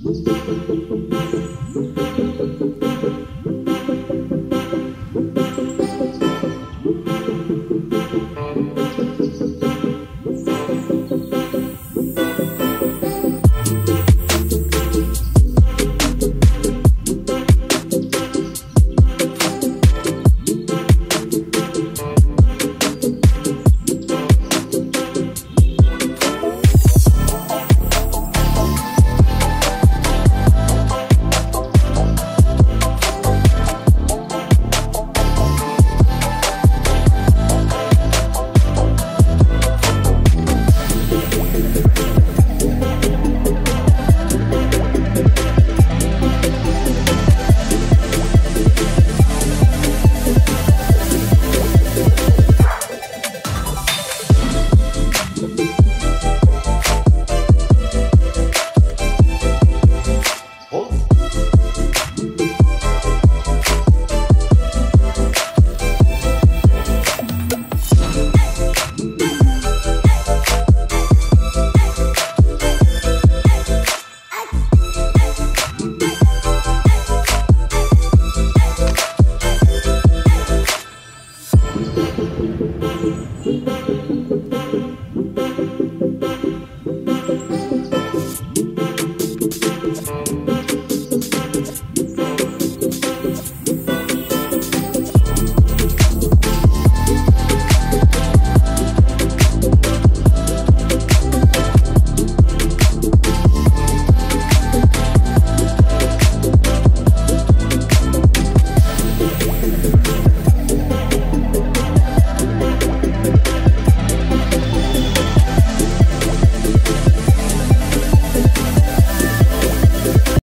Música